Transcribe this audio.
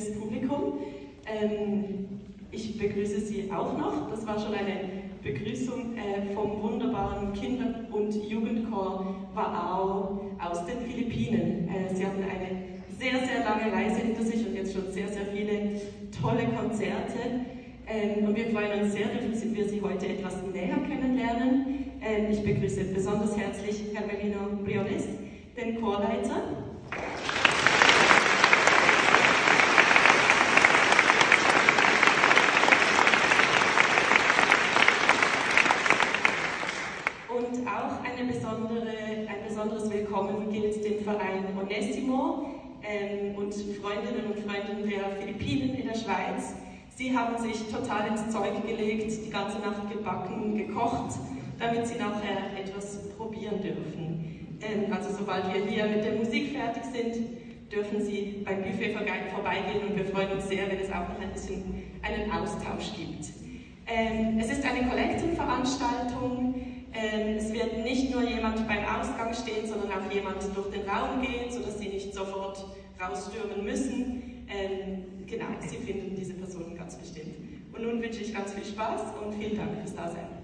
schönes Publikum. Ähm, ich begrüße Sie auch noch. Das war schon eine Begrüßung äh, vom wunderbaren Kinder- und Jugendchor Waao aus den Philippinen. Äh, Sie haben eine sehr, sehr lange Reise hinter sich und jetzt schon sehr, sehr viele tolle Konzerte. Ähm, und wir freuen uns sehr, dass wir Sie heute etwas näher kennenlernen. Ähm, ich begrüße besonders herzlich Hermelino Briones, den Chorleiter. Und auch eine besondere, ein besonderes Willkommen gilt dem Verein Onestimo ähm, und Freundinnen und Freunden der Philippinen in der Schweiz. Sie haben sich total ins Zeug gelegt, die ganze Nacht gebacken, gekocht, damit Sie nachher etwas probieren dürfen. Ähm, also sobald wir hier mit der Musik fertig sind, dürfen Sie beim Buffet vorbeigehen und wir freuen uns sehr, wenn es auch noch ein bisschen einen Austausch gibt. Ähm, es ist eine Kollektenveranstaltung. Jemand beim Ausgang stehen, sondern auch jemand durch den Raum gehen, sodass Sie nicht sofort rausstürmen müssen. Ähm, genau, Sie finden diese Person ganz bestimmt. Und nun wünsche ich ganz viel Spaß und vielen Dank fürs Dasein.